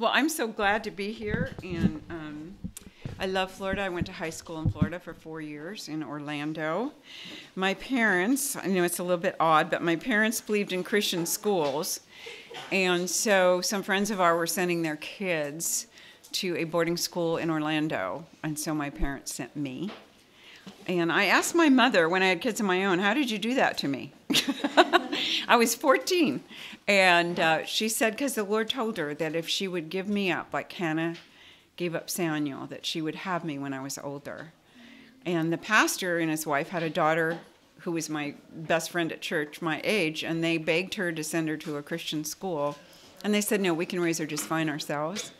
Well, I'm so glad to be here, and um, I love Florida. I went to high school in Florida for four years in Orlando. My parents, I know it's a little bit odd, but my parents believed in Christian schools, and so some friends of ours were sending their kids to a boarding school in Orlando, and so my parents sent me. And I asked my mother when I had kids of my own, How did you do that to me? I was 14. And uh, she said, Because the Lord told her that if she would give me up, like Hannah gave up Samuel, that she would have me when I was older. And the pastor and his wife had a daughter who was my best friend at church, my age, and they begged her to send her to a Christian school. And they said, No, we can raise her just fine ourselves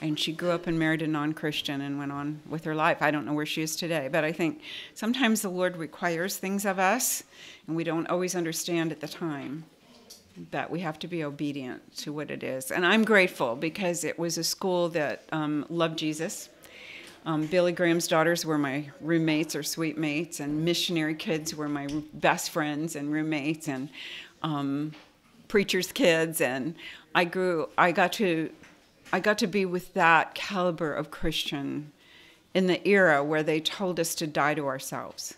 and she grew up and married a non-christian and went on with her life. I don't know where she is today but i think sometimes the lord requires things of us and we don't always understand at the time that we have to be obedient to what it is. And i'm grateful because it was a school that um, loved jesus. Um, billy graham's daughters were my roommates or suite mates and missionary kids were my best friends and roommates and um, preachers kids. And i grew i got to I got to be with that caliber of Christian in the era where they told us to die to ourselves,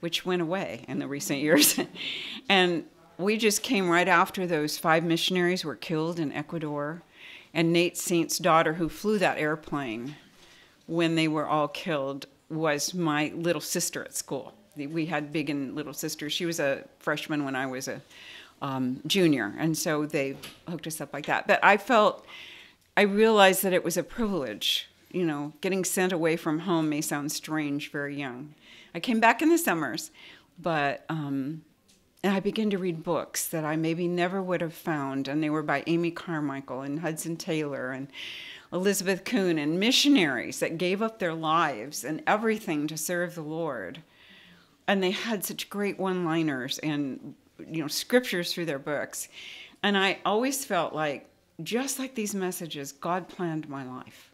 which went away in the recent years. and we just came right after those five missionaries were killed in Ecuador. And Nate Saint's daughter, who flew that airplane when they were all killed, was my little sister at school. We had big and little sisters. She was a freshman when I was a um, junior, and so they hooked us up like that. But I felt I realized that it was a privilege. You know, getting sent away from home may sound strange very young. I came back in the summers, but um, and I began to read books that I maybe never would have found, and they were by Amy Carmichael and Hudson Taylor and Elizabeth Kuhn and missionaries that gave up their lives and everything to serve the Lord. And they had such great one-liners and you know scriptures through their books. And I always felt like just like these messages, God planned my life.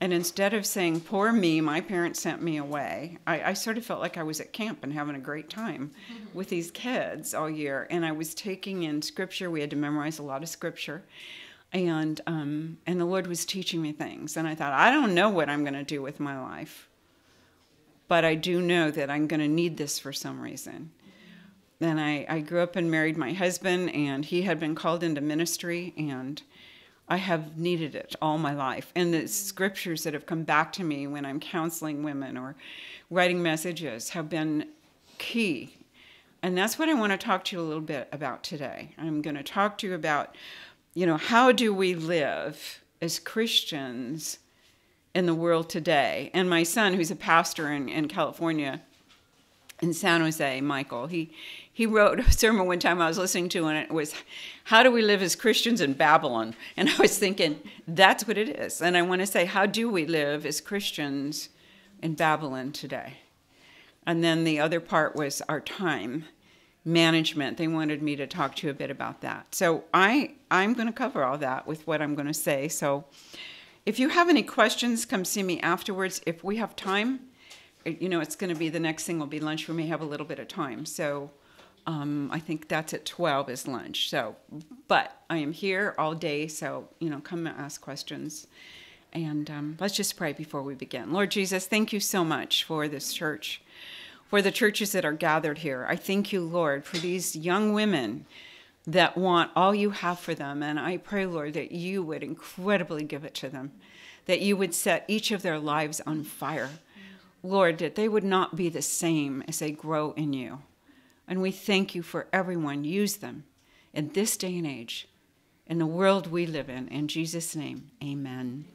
And instead of saying, poor me, my parents sent me away, I, I, sort of felt like I was at camp and having a great time with these kids all year. And I was taking in scripture. We had to memorize a lot of scripture. And, um, and the Lord was teaching me things. And I thought, I don't know what I'm going to do with my life, but I do know that I'm going to need this for some reason. Then I, I grew up and married my husband, and he had been called into ministry, and I have needed it all my life. And the scriptures that have come back to me when I'm counseling women or writing messages have been key. And that's what I want to talk to you a little bit about today. I'm going to talk to you about, you know, how do we live as Christians in the world today? And my son, who's a pastor in, in California, in San Jose, Michael, he he wrote a sermon one time I was listening to, and it was, How do we live as Christians in Babylon? And I was thinking, That's what it is. And I want to say, How do we live as Christians in Babylon today? And then the other part was our time management. They wanted me to talk to you a bit about that. So I, I'm going to cover all that with what I'm going to say. So if you have any questions, come see me afterwards. If we have time, you know, it's going to be the next thing will be lunch. We may have a little bit of time. So um, I think that's at 12 is lunch. So, but I am here all day, so, you know, come and ask questions. And um, let's just pray before we begin. Lord Jesus, thank you so much for this church, for the churches that are gathered here. I thank you, Lord, for these young women that want all you have for them. And I pray, Lord, that you would incredibly give it to them, that you would set each of their lives on fire. Lord, that they would not be the same as they grow in you. And we thank you for everyone. Use them in this day and age, in the world we live in. In Jesus' name, amen.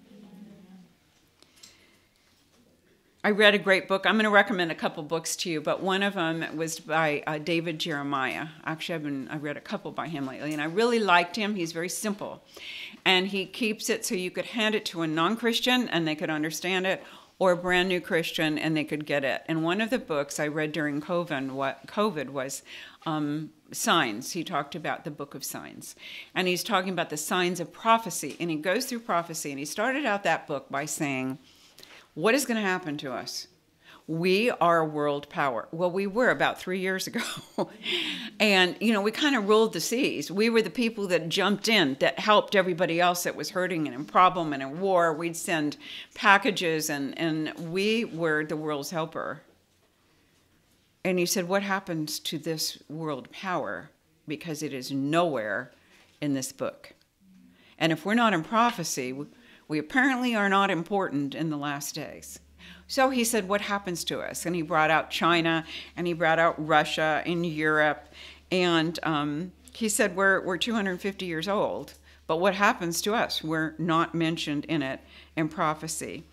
I read a great book. I'm going to recommend a couple books to you, but one of them was by uh, David Jeremiah. Actually, I've been I read a couple by him lately, and I really liked him. He's very simple, and he keeps it so you could hand it to a non-Christian and they could understand it, or a brand new Christian and they could get it. And one of the books I read during COVID, what COVID was um, signs. He talked about the book of signs. And he's talking about the signs of prophecy. And he goes through prophecy. And he started out that book by saying, What is going to happen to us? We are a world power. Well, we were about three years ago. and, you know, we kind of ruled the seas. We were the people that jumped in, that helped everybody else that was hurting and in problem and in war. We'd send packages, and, and we were the world's helper. And he said, What happens to this world power? Because it is nowhere in this book. And if we're not in prophecy, we apparently are not important in the last days. So he said, What happens to us? And he brought out China and he brought out Russia and Europe. And um, he said, we're, we're 250 years old, but what happens to us? We're not mentioned in it in prophecy.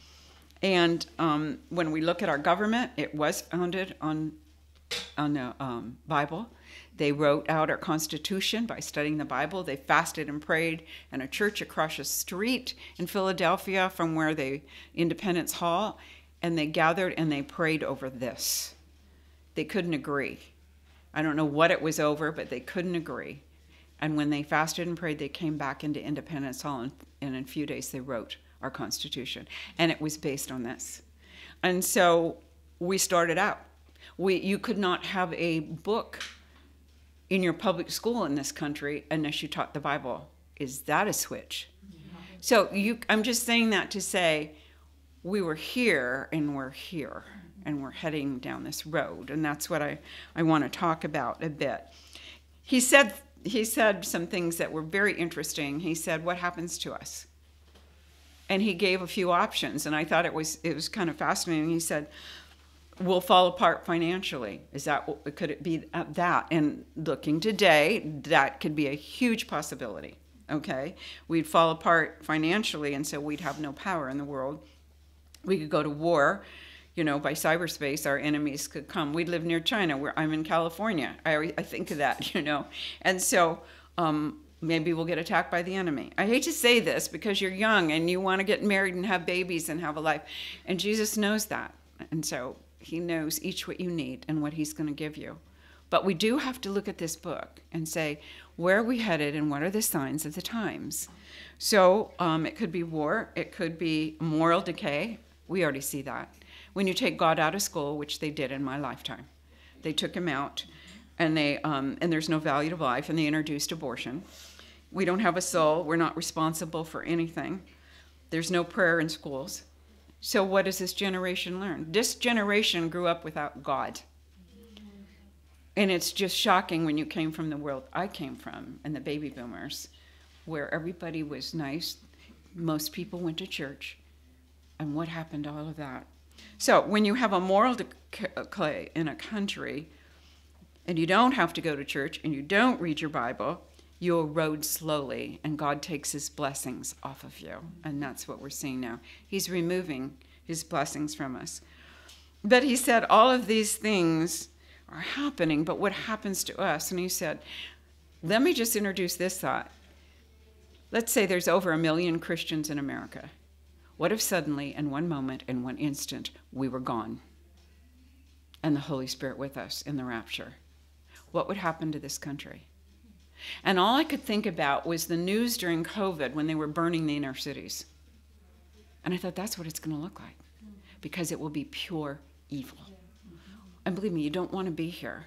And um, when we look at our government, it was founded on, on the um, Bible. They wrote out our Constitution by studying the Bible. They fasted and prayed in a church across a street in Philadelphia from where they Independence Hall and they gathered and they prayed over this. They couldn't agree. I don't know what it was over, but they couldn't agree. And when they fasted and prayed, they came back into Independence Hall, and, and in a few days they wrote our Constitution. And it was based on this. And so we started out. We, you could not have a book in your public school in this country unless you taught the Bible. Is that a switch? So you, I'm just saying that to say we were here and we're here and we're heading down this road and that's what i, I want to talk about a bit. He said he said some things that were very interesting. He said what happens to us? And he gave a few options and i thought it was it was kind of fascinating. He said we'll fall apart financially. Is that could it be that? And looking today that could be a huge possibility okay? We'd fall apart financially and so we'd have no power in the world we could go to war you know by cyberspace our enemies could come. We live near china where i'm in california. I, I think of that you know. And so um, maybe we'll get attacked by the enemy. I hate to say this because you're young and you want to get married and have babies and have a life. And jesus knows that. And so he knows each what you need and what he's going to give you. But we do have to look at this book and say where are we headed and what are the signs of the times? So um, it could be war. It could be moral decay we already see that. When you take God out of school, which they did in my lifetime, they took him out, and they um, and there's no value to life, and they introduced abortion. We don't have a soul. We're not responsible for anything. There's no prayer in schools. So what does this generation learn? This generation grew up without God. And it's just shocking when you came from the world I came from and the baby boomers, where everybody was nice. Most people went to church and what happened to all of that? So, when you have a moral decay uh, in a country, and you don't have to go to church and you don't read your Bible, you'll erode slowly, and God takes his blessings off of you. And that's what we're seeing now. He's removing his blessings from us. But he said, all of these things are happening, but what happens to us? And he said, let me just introduce this thought. Let's say there's over a million Christians in America. What if suddenly, in one moment, in one instant, we were gone? And the Holy Spirit with us in the rapture? What would happen to this country? And all I could think about was the news during COVID when they were burning the inner cities. And I thought that's what it's going to look like because it will be pure evil. And believe me, you don't want to be here.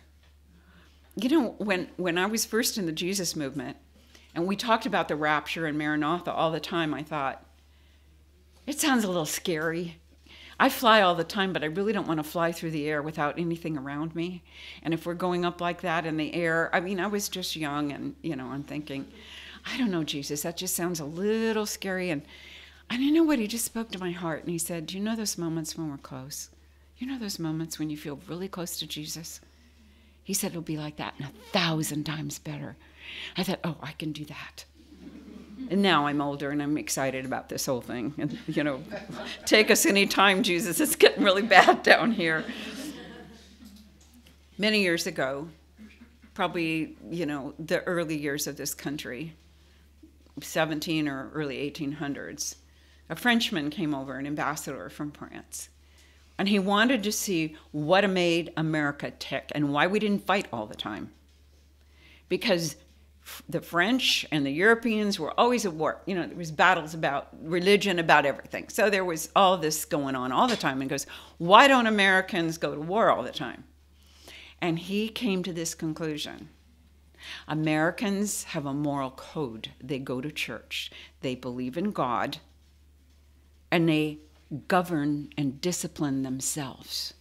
You know, when, when I was first in the Jesus movement and we talked about the rapture and Maranatha all the time, I thought, it sounds a little scary. I fly all the time, but I really don't want to fly through the air without anything around me. And if we're going up like that in the air, I mean, I was just young and, you know, I'm thinking, I don't know, Jesus, that just sounds a little scary. And, I know what he just spoke to my heart. And he said, Do you know those moments when we're close? You know those moments when you feel really close to Jesus? He said it'll be like that and a thousand times better. I thought, oh, I can do that and now I'm older and I'm excited about this whole thing. And, you know, take us any time, Jesus. It's getting really bad down here. Many years ago, probably, you know, the early years of this country, 17 or early 1800s, a Frenchman came over, an ambassador from France. And he wanted to see what made America tick and why we didn't fight all the time. Because the French and the Europeans were always at war. You know, there was battles about religion, about everything. So there was all this going on all the time. And goes, why don't Americans go to war all the time? And he came to this conclusion. Americans have a moral code. They go to church. They believe in God. And they govern and discipline themselves.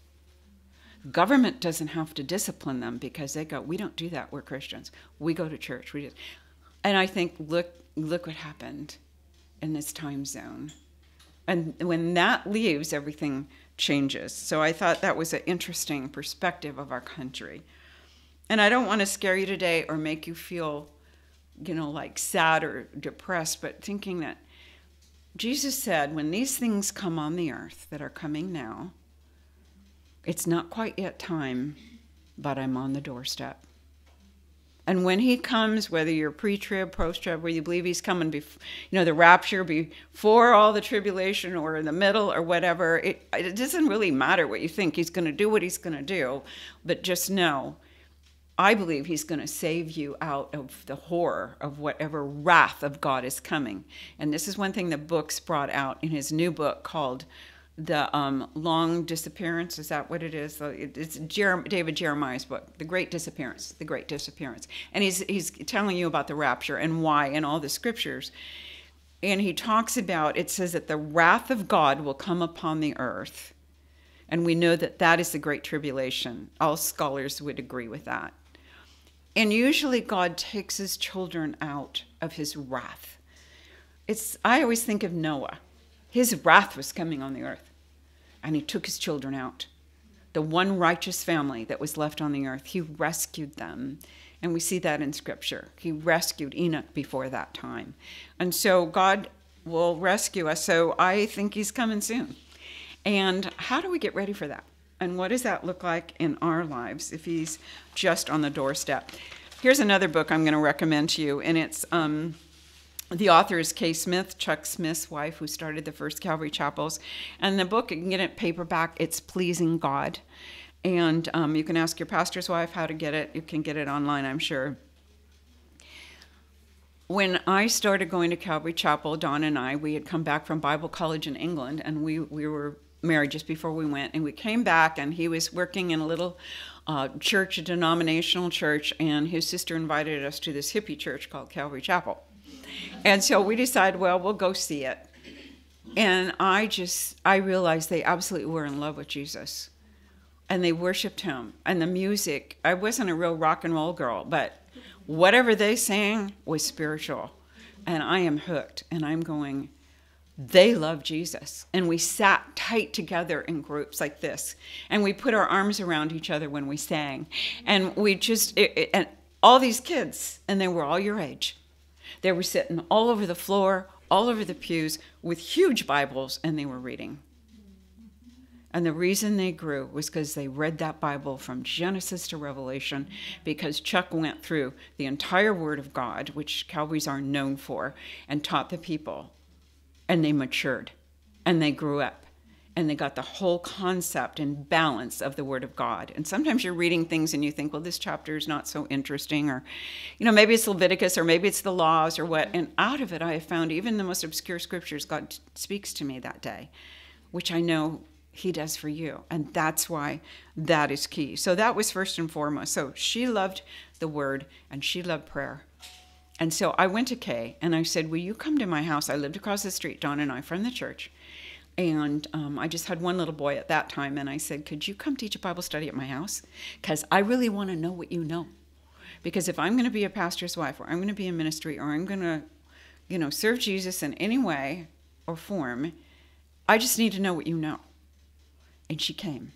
Government doesn't have to discipline them because they go, we don't do that. We're Christians. We go to church. We just, and I think, look, look what happened in this time zone. And when that leaves, everything changes. So I thought that was an interesting perspective of our country. And I don't want to scare you today or make you feel, you know, like sad or depressed, but thinking that Jesus said, when these things come on the earth that are coming now, it's not quite yet time, but I'm on the doorstep. And when he comes, whether you're pre-trib, post-trib, where you believe he's coming, before, you know, the rapture before all the tribulation, or in the middle, or whatever, it, it doesn't really matter what you think. He's going to do what he's going to do, but just know, I believe he's going to save you out of the horror of whatever wrath of God is coming. And this is one thing the books brought out in his new book called the um, long disappearance. Is that what it is? It's David Jeremiah's book, The Great Disappearance. The Great Disappearance, and he's he's telling you about the rapture and why in all the scriptures. And he talks about it says that the wrath of God will come upon the earth, and we know that that is the great tribulation. All scholars would agree with that. And usually God takes his children out of his wrath. It's I always think of Noah. His wrath was coming on the earth and he took his children out. The one righteous family that was left on the earth, he rescued them. And we see that in scripture. He rescued Enoch before that time. And so God will rescue us. So I think he's coming soon. And how do we get ready for that? And what does that look like in our lives if he's just on the doorstep? Here's another book I'm going to recommend to you, and it's um, the author is Kay Smith, Chuck Smith's wife, who started the first Calvary Chapels. And the book, you can get it paperback, it's Pleasing God. And um, you can ask your pastor's wife how to get it. You can get it online, I'm sure. When I started going to Calvary Chapel, Don and I, we had come back from Bible college in England, and we, we were married just before we went. And we came back, and he was working in a little uh, church, a denominational church, and his sister invited us to this hippie church called Calvary Chapel. And so we decided, well, we'll go see it. And I just, I realized they absolutely were in love with Jesus. And they worshiped him. And the music, I wasn't a real rock and roll girl, but whatever they sang was spiritual. And I am hooked. And I'm going, they love Jesus. And we sat tight together in groups like this. And we put our arms around each other when we sang. And we just, it, it, and all these kids, and they were all your age they were sitting all over the floor, all over the pews with huge Bibles, and they were reading. And the reason they grew was because they read that Bible from Genesis to Revelation, because Chuck went through the entire Word of God, which Calvaries are known for, and taught the people. And they matured and they grew up and they got the whole concept and balance of the Word of God. And sometimes you're reading things and you think, well, this chapter is not so interesting, or, you know, maybe it's Leviticus or maybe it's the laws or what. And out of it, I have found even the most obscure scriptures, God speaks to me that day, which I know He does for you. And that's why that is key. So that was first and foremost. So she loved the Word and she loved prayer. And so I went to Kay and I said, Will you come to my house? I lived across the street, Don and I, from the church. And um, I just had one little boy at that time, and I said, Could you come teach a Bible study at my house? Because I really want to know what you know. Because if I'm going to be a pastor's wife, or I'm going to be in ministry, or I'm going to, you know, serve Jesus in any way or form, I just need to know what you know. And she came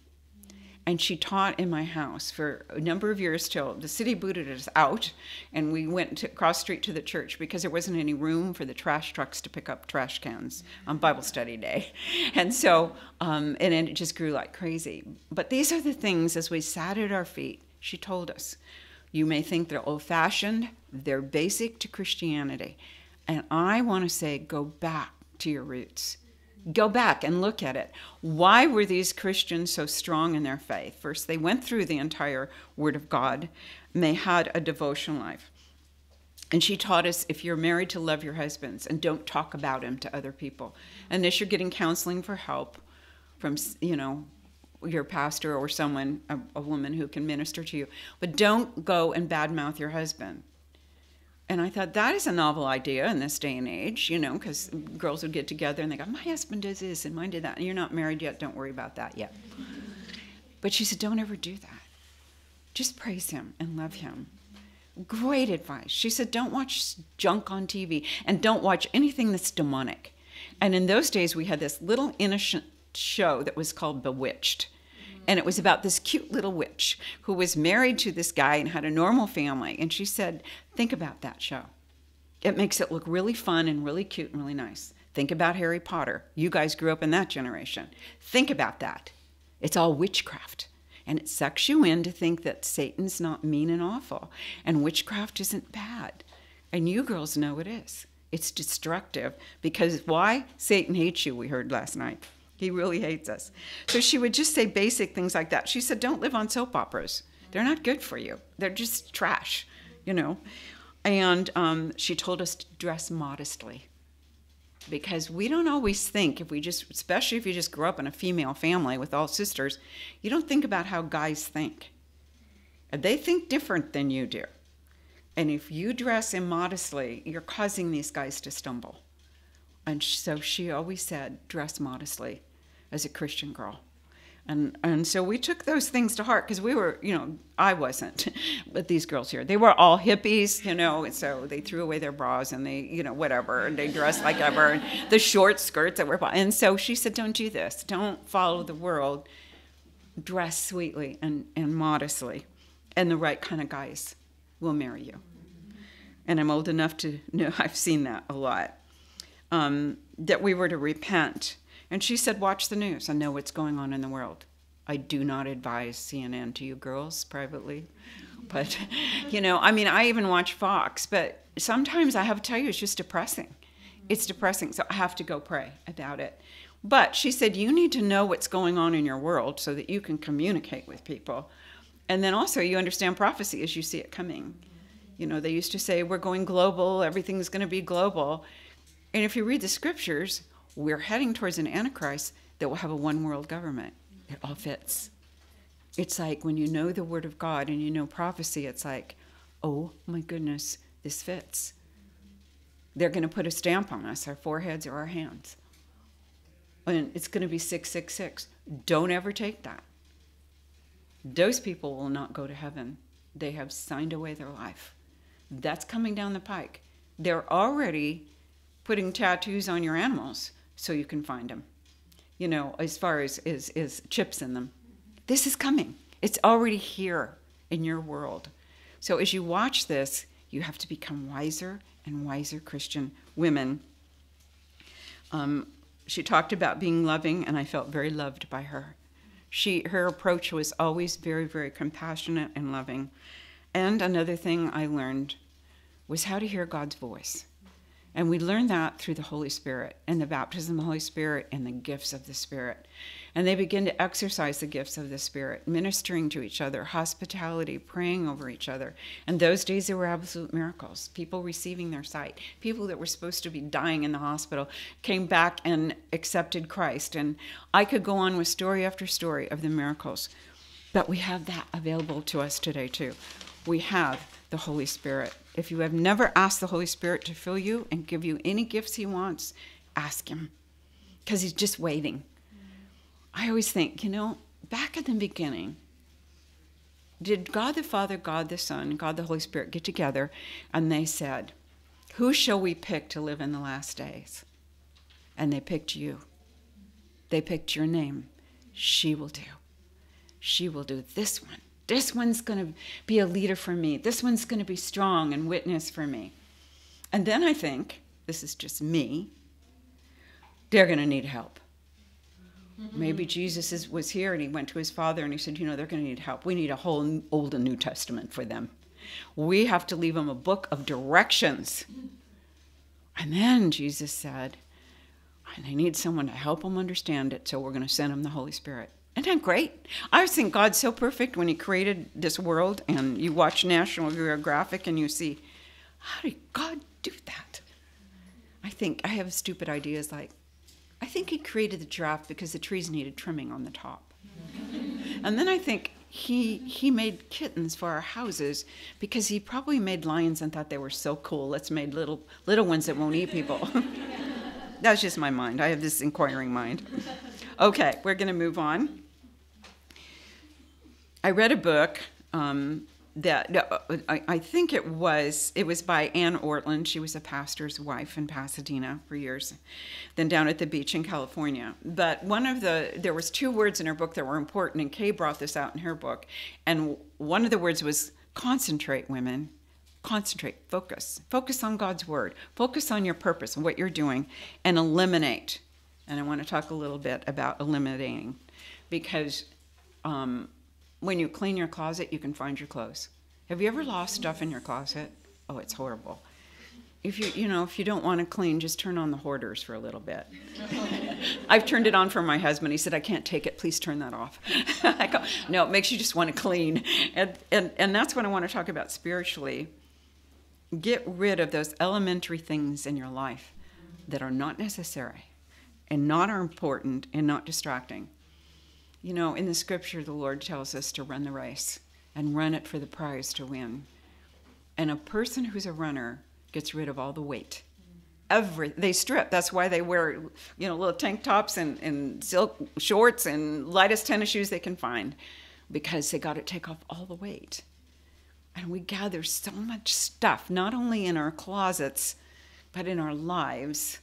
and she taught in my house for a number of years till the city booted us out. And we went to, across street to the church because there wasn't any room for the trash trucks to pick up trash cans on bible study day. And so um, and it just grew like crazy. But these are the things as we sat at our feet she told us. You may think they're old fashioned they're basic to christianity. And i want to say go back to your roots go back and look at it. Why were these Christians so strong in their faith? First, they went through the entire Word of God and they had a devotion life. And she taught us if you're married to love your husbands and don't talk about him to other people. Unless you're getting counseling for help from, you know, your pastor or someone, a, a woman who can minister to you. But don't go and badmouth your husband. And I thought that is a novel idea in this day and age, you know, because girls would get together and they go, My husband does this and mine did that. And you're not married yet, don't worry about that yet. But she said, Don't ever do that. Just praise him and love him. Great advice. She said, Don't watch junk on TV and don't watch anything that's demonic. And in those days, we had this little innocent show that was called Bewitched. And it was about this cute little witch who was married to this guy and had a normal family. And she said, Think about that show. It makes it look really fun and really cute and really nice. Think about Harry Potter. You guys grew up in that generation. Think about that. It's all witchcraft. And it sucks you in to think that Satan's not mean and awful. And witchcraft isn't bad. And you girls know it is. It's destructive because why? Satan hates you, we heard last night. He really hates us. So she would just say basic things like that. She said, Don't live on soap operas. They're not good for you, they're just trash, you know. And um, she told us to dress modestly. Because we don't always think if we just especially if you just grow up in a female family with all sisters you don't think about how guys think. And they think different than you do. And if you dress immodestly you're causing these guys to stumble. And so she always said dress modestly as a christian girl and and so we took those things to heart because we were you know i wasn't but these girls here. They were all hippies you know and so they threw away their bras and they you know whatever and they dressed like ever and the short skirts that were and so she said don't do this. Don't follow the world. Dress sweetly and and modestly and the right kind of guys will marry you. And i'm old enough to know i've seen that a lot. Um, that we were to repent and she said, Watch the news and know what's going on in the world. I do not advise CNN to you girls privately. But, you know, I mean, I even watch Fox, but sometimes I have to tell you, it's just depressing. It's depressing. So I have to go pray about it. But she said, You need to know what's going on in your world so that you can communicate with people. And then also, you understand prophecy as you see it coming. You know, they used to say, We're going global, everything's going to be global. And if you read the scriptures, we're heading towards an antichrist that will have a one world government. It all fits. It's like when you know the word of God and you know prophecy, it's like, oh my goodness, this fits. They're going to put a stamp on us, our foreheads or our hands. And it's going to be 666. Don't ever take that. Those people will not go to heaven. They have signed away their life. That's coming down the pike. They're already putting tattoos on your animals so you can find them. You know, as far as is is chips in them. This is coming. It's already here in your world. So as you watch this, you have to become wiser and wiser Christian women. Um, she talked about being loving, and I felt very loved by her. She her approach was always very very compassionate and loving. And another thing I learned was how to hear God's voice. And we learn that through the Holy Spirit and the baptism of the Holy Spirit and the gifts of the Spirit. And they begin to exercise the gifts of the Spirit, ministering to each other, hospitality, praying over each other. And those days there were absolute miracles. People receiving their sight. People that were supposed to be dying in the hospital came back and accepted Christ. And I could go on with story after story of the miracles. But we have that available to us today too. We have the Holy Spirit. If you have never asked the Holy Spirit to fill you and give you any gifts He wants, ask Him because He's just waiting. I always think, you know, back at the beginning, did God the Father, God the Son, God the Holy Spirit get together and they said, Who shall we pick to live in the last days? And they picked you. They picked your name. She will do. She will do this one. This one's going to be a leader for me. This one's going to be strong and witness for me. And then I think, this is just me, they're going to need help. Maybe Jesus is, was here and he went to his father and he said, You know, they're going to need help. We need a whole Old and New Testament for them. We have to leave them a book of directions. And then Jesus said, they need someone to help them understand it, so we're going to send them the Holy Spirit. Isn't that great? I think God's so perfect when He created this world, and you watch National Geographic and you see how did God do that? I think I have stupid ideas like, I think he created the giraffe because the trees needed trimming on the top. and then I think he he made kittens for our houses because he probably made lions and thought they were so cool. Let's make little little ones that won't eat people. That's just my mind. I have this inquiring mind. Okay, we're going to move on. I read a book um, that I, I, think it was it was by Anne Ortlund. She was a pastor's wife in Pasadena for years, then down at the beach in California. But one of the there was two words in her book that were important, and Kay brought this out in her book. And one of the words was concentrate, women. Concentrate, focus, focus on God's word, focus on your purpose and what you're doing, and eliminate. And I want to talk a little bit about eliminating, because um, when you clean your closet, you can find your clothes. Have you ever lost stuff in your closet? Oh, it's horrible. If you you know if you don't want to clean, just turn on the hoarders for a little bit. I've turned it on for my husband. He said, "I can't take it. Please turn that off." I go, "No, it makes you just want to clean," and and and that's what I want to talk about spiritually. Get rid of those elementary things in your life that are not necessary, and not are important, and not distracting. You know, in the scripture, the Lord tells us to run the race and run it for the prize to win. And a person who's a runner gets rid of all the weight. Every they strip. That's why they wear, you know, little tank tops and, and silk shorts and lightest tennis shoes they can find, because they got to take off all the weight. And we gather so much stuff, not only in our closets, but in our lives,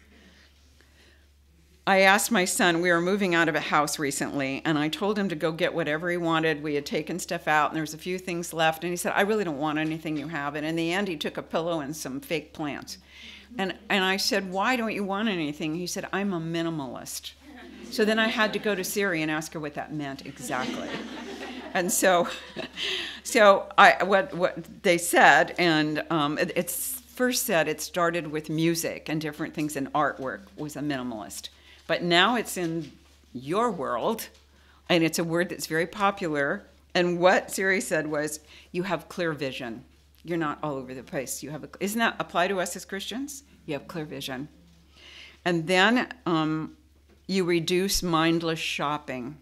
I asked my son, we were moving out of a house recently, and I told him to go get whatever he wanted. We had taken stuff out, and there was a few things left. And he said, I really don't want anything you have. And in the end, he took a pillow and some fake plants. And, and I said, Why don't you want anything? He said, I'm a minimalist. So then I had to go to Siri and ask her what that meant exactly. and so, so I, what, what they said, and um, it, it's first said it started with music and different things and artwork was a minimalist. But now it's in your world, and it's a word that's very popular. And what Siri said was, you have clear vision. You're not all over the place. You have a, isn't that apply to us as Christians? You have clear vision. And then um, you reduce mindless shopping,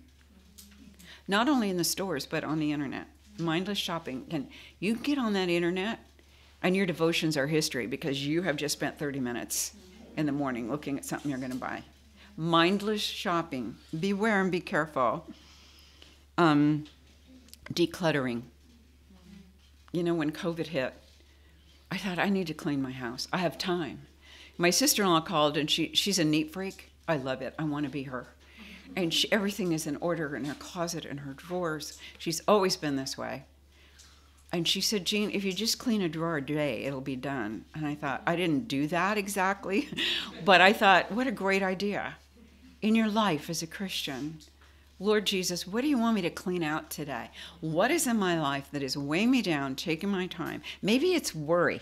not only in the stores, but on the internet. Mindless shopping. And you get on that internet, and your devotions are history because you have just spent 30 minutes in the morning looking at something you're going to buy mindless shopping. Beware and be careful. Um, decluttering. You know, when COVID hit, I thought I need to clean my house. I have time. My sister-in-law called, and she she's a neat freak. I love it. I want to be her. And she, everything is in order in her closet and her drawers. She's always been this way. And she said, Jean, if you just clean a drawer a day, it'll be done. And I thought, I didn't do that exactly, but I thought, what a great idea in your life as a Christian. Lord Jesus, what do you want me to clean out today? What is in my life that is weighing me down, taking my time? Maybe it's worry.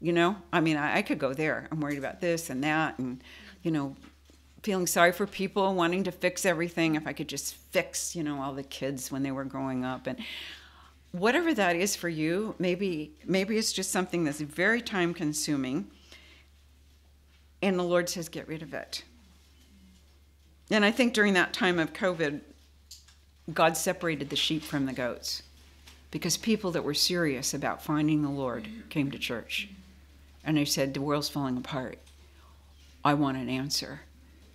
You know, I mean, I, I could go there. I'm worried about this and that, and, you know, feeling sorry for people, wanting to fix everything. If I could just fix, you know, all the kids when they were growing up. And whatever that is for you, maybe, maybe it's just something that's very time consuming. And the Lord says, get rid of it. And I think during that time of COVID, God separated the sheep from the goats because people that were serious about finding the Lord mm-hmm. came to church. And they said, The world's falling apart. I want an answer.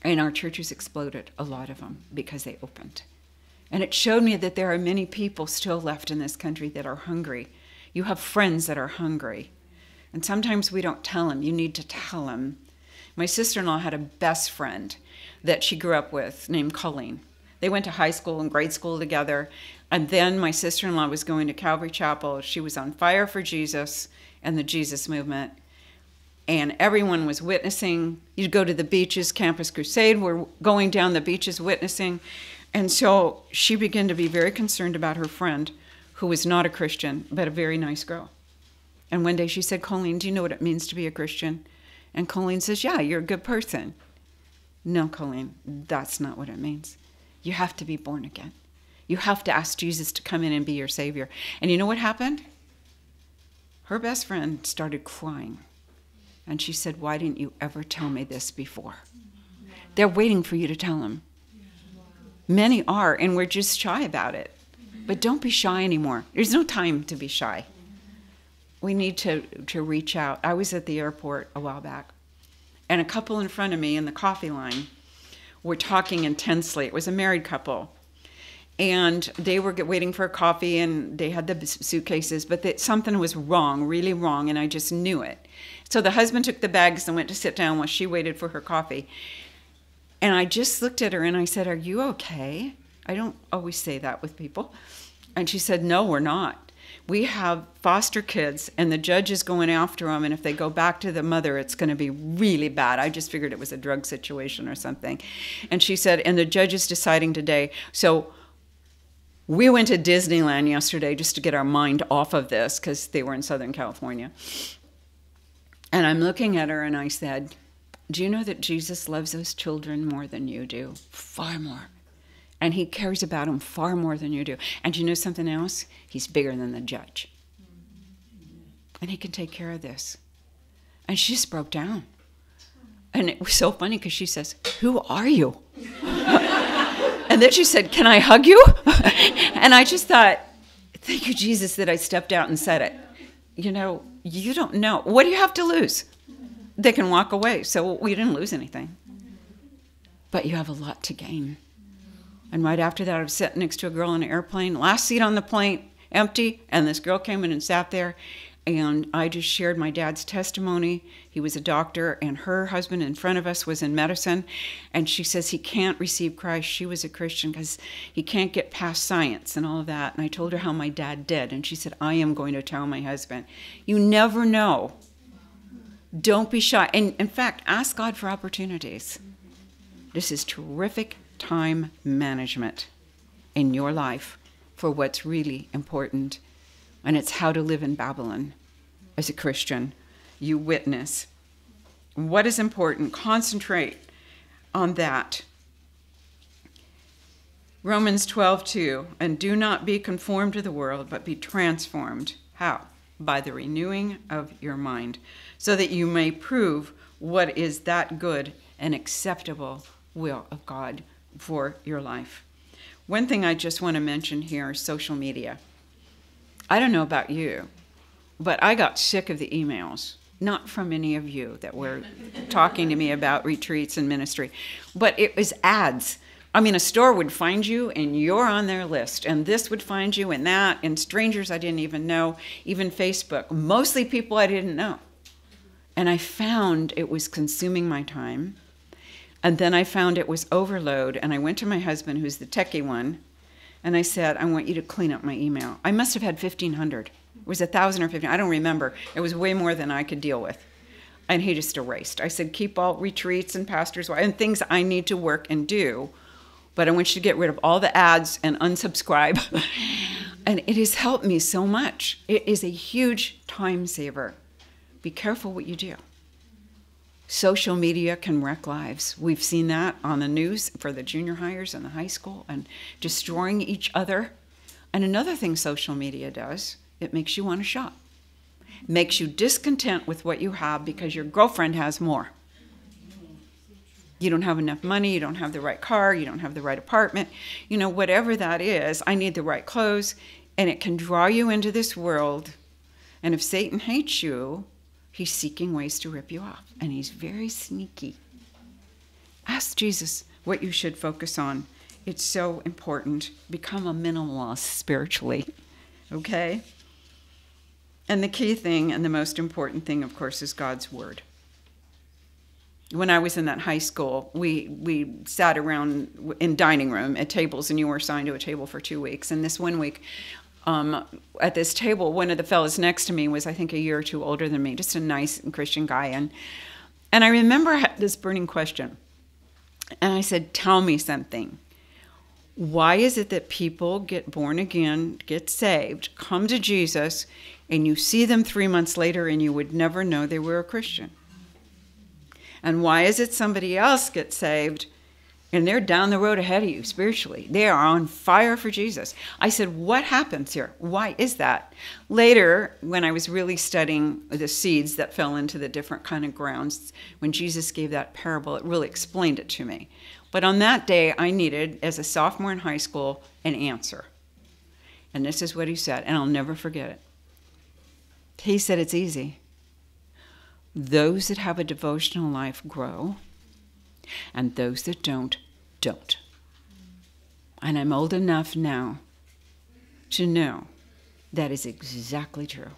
And our churches exploded, a lot of them, because they opened. And it showed me that there are many people still left in this country that are hungry. You have friends that are hungry. And sometimes we don't tell them. You need to tell them. My sister in law had a best friend that she grew up with named Colleen. They went to high school and grade school together. And then my sister in law was going to Calvary Chapel. She was on fire for Jesus and the Jesus movement. And everyone was witnessing. You'd go to the beaches, Campus Crusade, we're going down the beaches witnessing. And so she began to be very concerned about her friend, who was not a Christian, but a very nice girl. And one day she said, Colleen, do you know what it means to be a Christian? And Colleen says, Yeah, you're a good person. No, Colleen, that's not what it means. You have to be born again. You have to ask Jesus to come in and be your Savior. And you know what happened? her best friend started crying. And she said, Why didn't you ever tell me this before? They're waiting for you to tell them. Many are, and we're just shy about it. But don't be shy anymore. There's no time to be shy. We need to, to reach out. I was at the airport a while back, and a couple in front of me in the coffee line were talking intensely. It was a married couple. And they were waiting for a coffee and they had the suitcases, but something was wrong, really wrong, and I just knew it. So the husband took the bags and went to sit down while she waited for her coffee. And I just looked at her and I said, Are you okay? I don't always say that with people. And she said, No, we're not. We have foster kids, and the judge is going after them. And if they go back to the mother, it's going to be really bad. I just figured it was a drug situation or something. And she said, And the judge is deciding today. So we went to Disneyland yesterday just to get our mind off of this because they were in Southern California. And I'm looking at her and I said, Do you know that Jesus loves those children more than you do? Far more and he cares about him far more than you do. And you know something else? He's bigger than the judge. And he can take care of this. And she just broke down. And it was so funny because she says, Who are you? and then she said, Can I hug you? and I just thought, Thank you, Jesus, that I stepped out and said it. You know, you don't know. What do you have to lose? They can walk away. So we didn't lose anything. But you have a lot to gain. And right after that, I was sitting next to a girl on an airplane, last seat on the plane, empty. And this girl came in and sat there. And I just shared my dad's testimony. He was a doctor, and her husband in front of us was in medicine. And she says he can't receive Christ. She was a Christian because he can't get past science and all of that. And I told her how my dad did. And she said, I am going to tell my husband. You never know. Don't be shy. And in fact, ask God for opportunities. This is terrific time management in your life for what's really important. And it's how to live in Babylon as a Christian. You witness. What is important? Concentrate on that. Romans 12, 2. And do not be conformed to the world, but be transformed. How? By the renewing of your mind, so that you may prove what is that good and acceptable will of God for your life. One thing I just want to mention here is social media. I don't know about you, but I got sick of the emails. Not from any of you that were talking to me about retreats and ministry, but it was ads. I mean, a store would find you and you're on their list, and this would find you and that, and strangers I didn't even know, even Facebook, mostly people I didn't know. And I found it was consuming my time. And then I found it was overload, and I went to my husband, who's the techie one, and I said, I want you to clean up my email. I must have had 1,500. It was a 1,000 or 15. I don't remember. It was way more than I could deal with. And he just erased. I said, keep all retreats and pastors' and things I need to work and do, but I want you to get rid of all the ads and unsubscribe. and it has helped me so much. It is a huge time saver. Be careful what you do. Social media can wreck lives. We've seen that on the news for the junior hires and the high school and destroying each other. And another thing social media does, it makes you want to shop. Makes you discontent with what you have because your girlfriend has more. You don't have enough money, you don't have the right car, you don't have the right apartment, you know, whatever that is, I need the right clothes, and it can draw you into this world. And if Satan hates you, He's seeking ways to rip you off, and he's very sneaky. Ask Jesus what you should focus on. It's so important. Become a minimalist spiritually, okay? And the key thing and the most important thing, of course, is God's Word. When I was in that high school, we, we sat around in dining room at tables, and you were assigned to a table for two weeks. And this one week, um, at this table, one of the fellows next to me was, I think, a year or two older than me, just a nice Christian guy. And, and I remember this burning question. And I said, Tell me something. Why is it that people get born again, get saved, come to Jesus, and you see them three months later and you would never know they were a Christian? And why is it somebody else gets saved and they're down the road ahead of you spiritually. They are on fire for Jesus. I said, What happens here? Why is that? Later, when I was really studying the seeds that fell into the different kind of grounds, when Jesus gave that parable, it really explained it to me. But on that day, I needed, as a sophomore in high school, an answer. And this is what he said, and I'll never forget it. He said, It's easy. Those that have a devotional life grow and those that don't, don't. And I'm old enough now to know that is exactly true.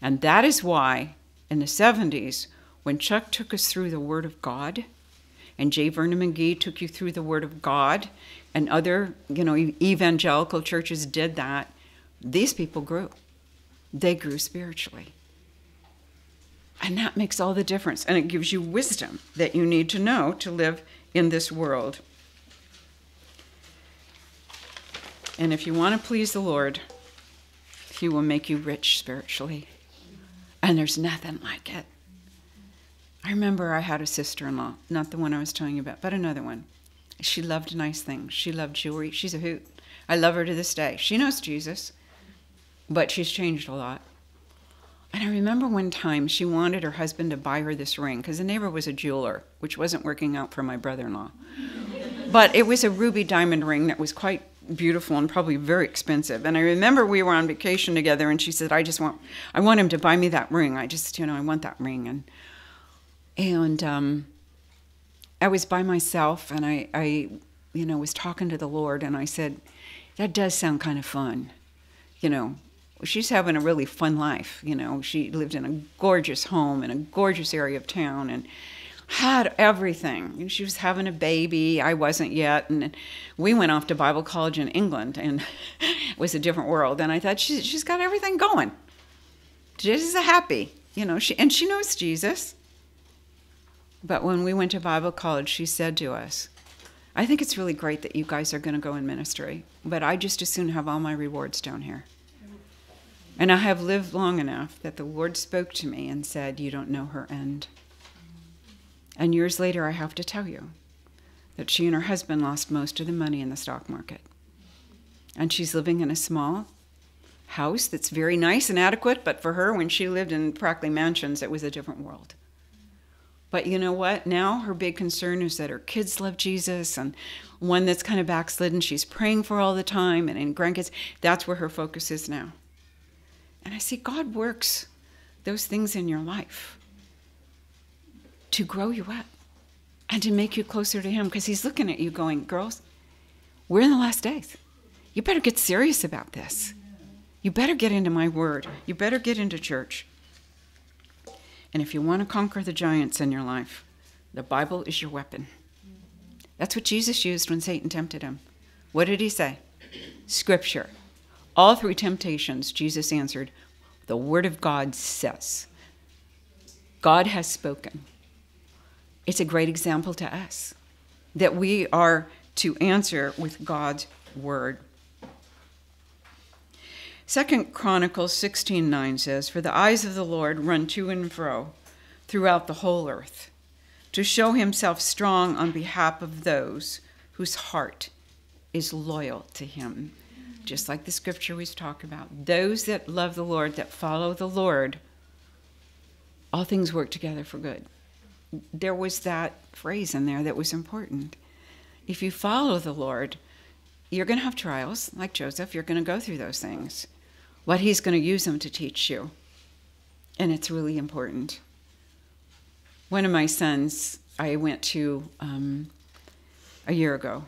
And that is why in the 70s, when Chuck took us through the Word of God, and J. Vernon McGee took you through the Word of God, and other, you know, evangelical churches did that, these people grew. They grew spiritually. And that makes all the difference. And it gives you wisdom that you need to know to live in this world. And if you want to please the Lord, He will make you rich spiritually. And there's nothing like it. I remember I had a sister in law, not the one I was telling you about, but another one. She loved nice things. She loved jewelry. She's a hoot. I love her to this day. She knows Jesus, but she's changed a lot. And I remember one time she wanted her husband to buy her this ring because the neighbor was a jeweler, which wasn't working out for my brother in law. but it was a ruby diamond ring that was quite beautiful and probably very expensive. And I remember we were on vacation together and she said, I just want, I want him to buy me that ring. I just, you know, I want that ring. And, and um, I was by myself and I, I, you know, was talking to the Lord and I said, that does sound kind of fun. You know, she's having a really fun life. You know, she lived in a gorgeous home in a gorgeous area of town and had everything. She was having a baby. I wasn't yet. And we went off to Bible college in England and it was a different world. And I thought, she, she's got everything going. She's happy, you know, she, and she knows Jesus. But when we went to Bible college, she said to us, I think it's really great that you guys are going to go in ministry, but I just as soon have all my rewards down here. And I have lived long enough that the Lord spoke to me and said, You don't know her end. And years later, I have to tell you that she and her husband lost most of the money in the stock market. And she's living in a small house that's very nice and adequate, but for her, when she lived in practically mansions, it was a different world. But you know what? Now her big concern is that her kids love Jesus, and one that's kind of backslidden, she's praying for all the time, and in grandkids, that's where her focus is now. And I see God works those things in your life to grow you up and to make you closer to Him because He's looking at you going, Girls, we're in the last days. You better get serious about this. You better get into my word. You better get into church. And if you want to conquer the giants in your life, the Bible is your weapon. That's what Jesus used when Satan tempted him. What did he say? Scripture. All three temptations, Jesus answered, The Word of God says. God has spoken. It's a great example to us that we are to answer with God's Word. Second Chronicles 16:9 says, "For the eyes of the Lord run to and fro throughout the whole earth, to show himself strong on behalf of those whose heart is loyal to him." Just like the scripture we talk about. Those that love the Lord, that follow the Lord, all things work together for good. There was that phrase in there that was important. If you follow the Lord, you're going to have trials, like Joseph, you're going to go through those things. What he's going to use them to teach you. And it's really important. One of my sons, I went to um, a year ago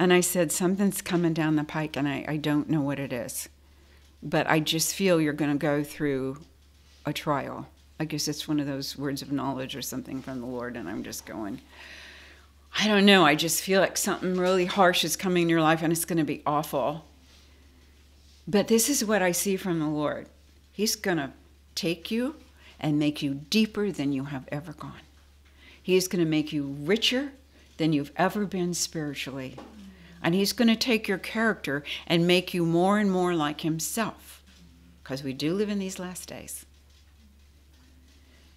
and I said, Something's coming down the pike, and I, I don't know what it is. But I just feel you're going to go through a trial. I guess it's one of those words of knowledge or something from the Lord, and I'm just going, I don't know. I just feel like something really harsh is coming in your life, and it's going to be awful. But this is what I see from the Lord He's going to take you and make you deeper than you have ever gone. He's going to make you richer than you've ever been spiritually. And He's going to take your character and make you more and more like Himself. Because we do live in these last days.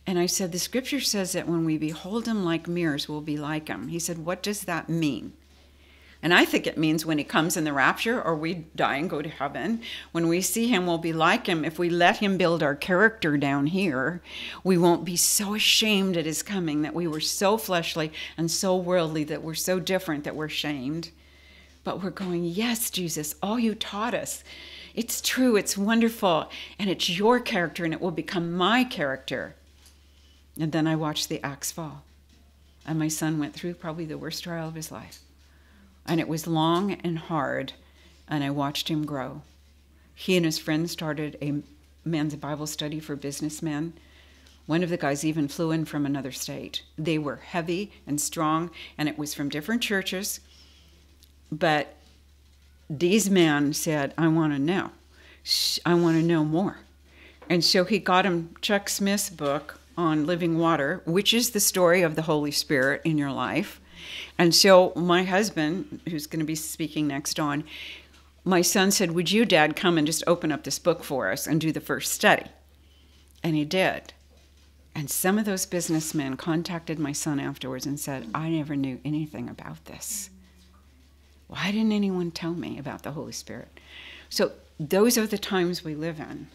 And I said, The scripture says that when we behold him like mirrors, we'll be like him. He said, What does that mean? And I think it means when he comes in the rapture or we die and go to heaven, when we see him, we'll be like him. If we let him build our character down here, we won't be so ashamed at his coming that we were so fleshly and so worldly that we're so different that we're shamed. But we're going, Yes, Jesus, all you taught us. It's true, it's wonderful, and it's your character, and it will become my character. And then I watched the axe fall. And my son went through probably the worst trial of his life. And it was long and hard, and I watched him grow. He and his friends started a men's Bible study for businessmen. One of the guys even flew in from another state. They were heavy and strong, and it was from different churches. But these men said, I want to know. I want to know more. And so he got him Chuck Smith's book on living water, which is the story of the Holy Spirit in your life. And so my husband, who's going to be speaking next on, my son said, Would you, Dad, come and just open up this book for us and do the first study? And he did. And some of those businessmen contacted my son afterwards and said, I never knew anything about this. Why didn't anyone tell me about the Holy Spirit? So, those are the times we live in.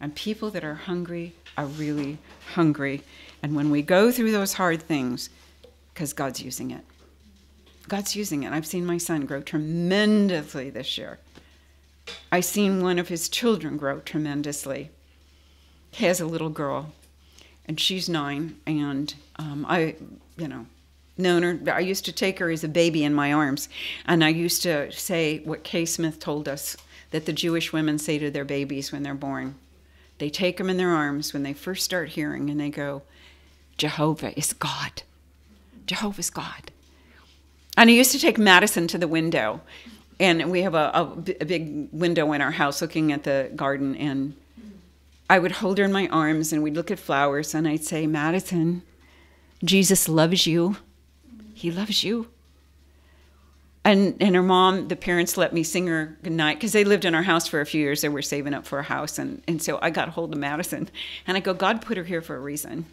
And people that are hungry are really hungry. And when we go through those hard things, because God's using it. God's using it. I've seen my son grow tremendously this year. I've seen one of his children grow tremendously. He has a little girl, and she's nine, and um, I, you know, known her. I used to take her as a baby in my arms, and I used to say what Kay Smith told us that the Jewish women say to their babies when they're born. They take them in their arms when they first start hearing, and they go, Jehovah is God. Jehovah's God. And I used to take Madison to the window, and we have a, a, a big window in our house looking at the garden, and I would hold her in my arms, and we'd look at flowers, and I'd say, Madison, Jesus loves you. He loves you. And, and her mom, the parents let me sing her goodnight because they lived in our house for a few years. They were saving up for a house. And, and so I got hold of Madison. And I go, God put her here for a reason.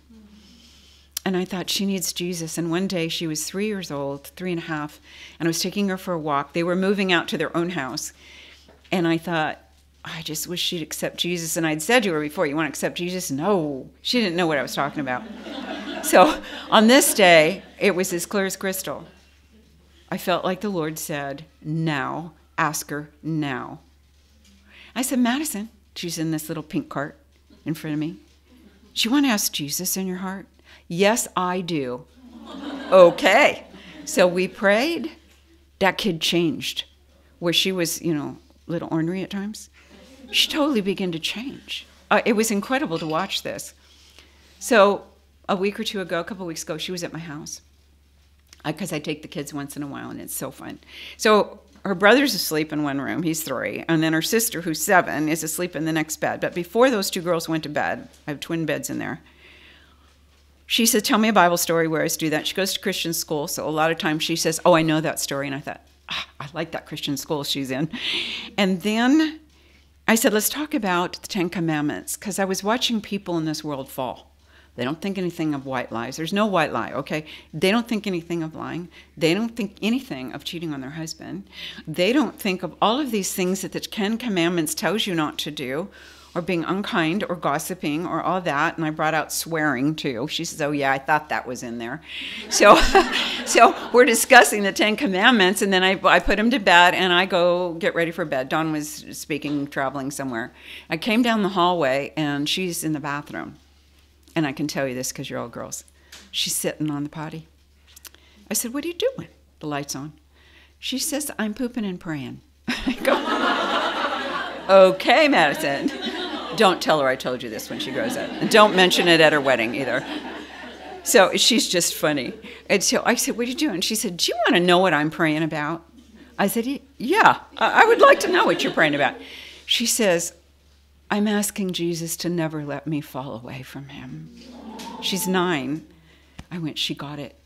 And I thought, she needs Jesus. And one day she was three years old, three and a half, and I was taking her for a walk. They were moving out to their own house. And I thought, I just wish she'd accept Jesus. And I'd said to her before, You want to accept Jesus? No. She didn't know what I was talking about. So on this day, it was as clear as crystal. I felt like the Lord said, Now, ask her now. I said, Madison, she's in this little pink cart in front of me. Do you want to ask Jesus in your heart? Yes, I do. okay. So we prayed. That kid changed. Where she was, you know, a little ornery at times, she totally began to change. Uh, it was incredible to watch this. So a week or two ago, a couple weeks ago, she was at my house because I take the kids once in a while and it's so fun. So her brother's asleep in one room, he's three, and then her sister, who's seven, is asleep in the next bed. But before those two girls went to bed, I have twin beds in there. She said, Tell me a Bible story where I do that. She goes to Christian school, so a lot of times she says, Oh, I know that story. And I thought, ah, I like that Christian school she's in. And then I said, Let's talk about the Ten Commandments, because I was watching people in this world fall. They don't think anything of white lies. There's no white lie, okay? They don't think anything of lying. They don't think anything of cheating on their husband. They don't think of all of these things that the Ten Commandments tells you not to do, or being unkind or gossiping or all that. And I brought out swearing too. She says, "Oh yeah, I thought that was in there." So, so we're discussing the Ten Commandments, and then I, I put him to bed, and I go get ready for bed. Don was speaking, traveling somewhere. I came down the hallway, and she's in the bathroom and I can tell you this because you're all girls. She's sitting on the potty. I said, What are you doing? The light's on. She says, I'm pooping and praying. I go, Okay, Madison. Don't tell her I told you this when she grows up. And don't mention it at her wedding either. So she's just funny. And so I said, What are you doing? She said, Do you want to know what I'm praying about? I said, Yeah, I would like to know what you're praying about. She says, I'm asking Jesus to never let me fall away from him. She's nine. I went, she got it.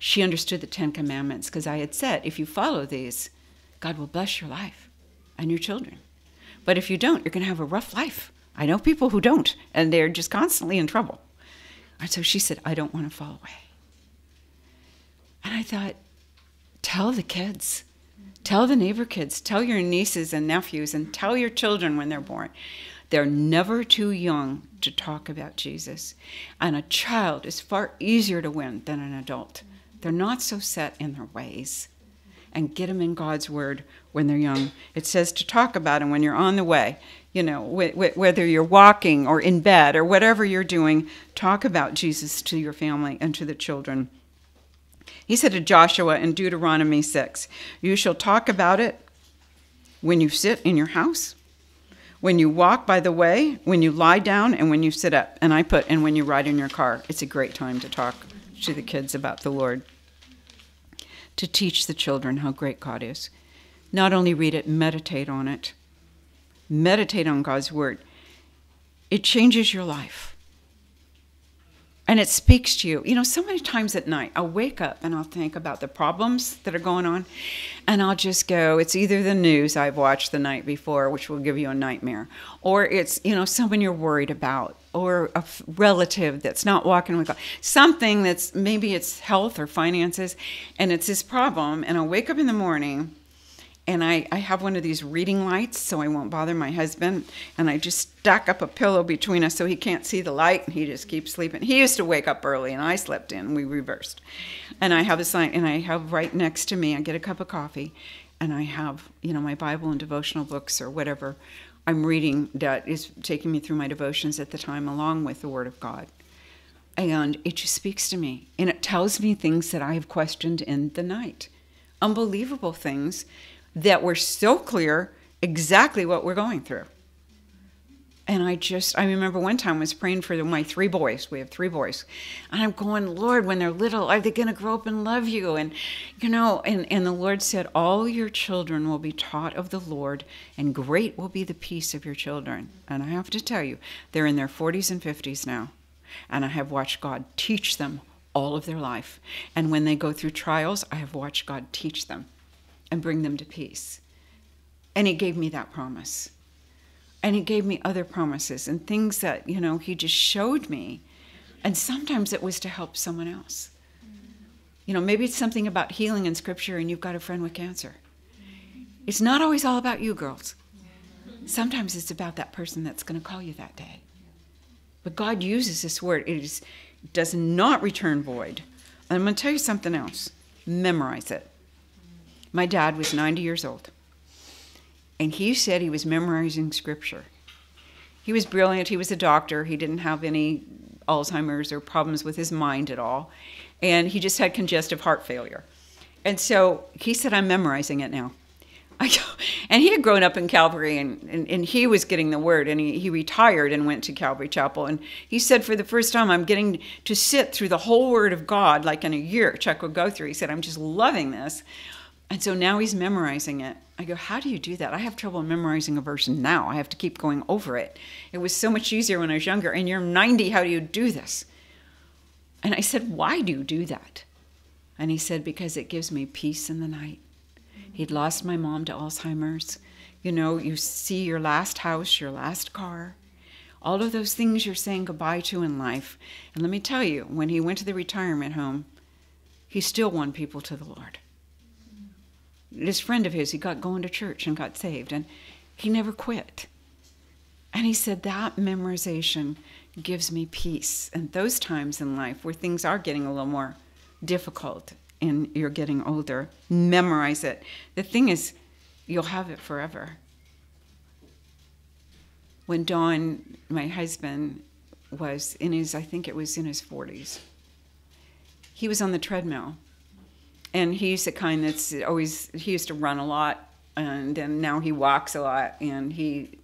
She understood the Ten Commandments because I had said, if you follow these, God will bless your life and your children. But if you don't, you're going to have a rough life. I know people who don't, and they're just constantly in trouble And so she said, I don't want to fall away. And I thought, tell the kids, tell the neighbor kids, tell your nieces and nephews, and tell your children when they're born. They're never too young to talk about Jesus. And a child is far easier to win than an adult. They're not so set in their ways. And get them in God's word when they're young. It says to talk about them when you're on the way. You know, whether you're walking or in bed or whatever you're doing, talk about Jesus to your family and to the children. He said to Joshua in Deuteronomy 6, You shall talk about it when you sit in your house, when you walk by the way, when you lie down, and when you sit up. And I put, and when you ride in your car. It's a great time to talk to the kids about the Lord, to teach the children how great God is. Not only read it, meditate on it. Meditate on God's word. It changes your life and it speaks to you. You know, so many times at night, I'll wake up and I'll think about the problems that are going on, and I'll just go, it's either the news I've watched the night before, which will give you a nightmare, or it's, you know, someone you're worried about, or a relative that's not walking with God, something that's maybe it's health or finances, and it's this problem. And I'll wake up in the morning and I, I have one of these reading lights so I won't bother my husband. And I just stack up a pillow between us so he can't see the light and he just keeps sleeping. He used to wake up early and I slept in. We reversed. And I have a sign and I have right next to me, I get a cup of coffee and I have, you know, my Bible and devotional books or whatever I'm reading that is taking me through my devotions at the time along with the Word of God. And it just speaks to me and it tells me things that I have questioned in the night. Unbelievable things that were so clear exactly what we're going through. And I just, I remember one time I was praying for my three boys. We have three boys. And I'm going, Lord, when they're little, are they going to grow up and love you? And, you know, and, and the Lord said, All your children will be taught of the Lord, and great will be the peace of your children. And I have to tell you, they're in their 40s and 50s now. And I have watched God teach them all of their life. And when they go through trials, I have watched God teach them and bring them to peace. And he gave me that promise. And he gave me other promises and things that, you know, he just showed me. And sometimes it was to help someone else. You know, maybe it's something about healing in scripture and you've got a friend with cancer. It's not always all about you, girls. Sometimes it's about that person that's going to call you that day. But God uses this word. It is, does not return void. And I'm going to tell you something else. Memorize it. My dad was 90 years old, and he said he was memorizing scripture. He was brilliant. He was a doctor. He didn't have any Alzheimer's or problems with his mind at all. And he just had congestive heart failure. And so he said, I'm memorizing it now. and he had grown up in Calvary and, and, and, he was getting the word and he, he retired and went to Calvary Chapel. And he said, For the first time, I'm getting to sit through the whole word of God like in a year. Chuck would go through. He said, I'm just loving this. And so now he's memorizing it. I go, How do you do that? I have trouble memorizing a verse now. I have to keep going over it. It was so much easier when I was younger. And you're 90. How do you do this? And I said, Why do you do that? And he said, Because it gives me peace in the night. He'd lost my mom to Alzheimer's. You know, you see your last house, your last car, all of those things you're saying goodbye to in life. And let me tell you, when he went to the retirement home, he still won people to the Lord this friend of his, he got going to church and got saved, and he never quit. And he said, That memorization gives me peace. And those times in life where things are getting a little more difficult and you're getting older, memorize it. The thing is, you'll have it forever. When Don, my husband, was in his, I think it was in his 40s, he was on the treadmill and he's the kind that's always he used to run a lot and then now he walks a lot and he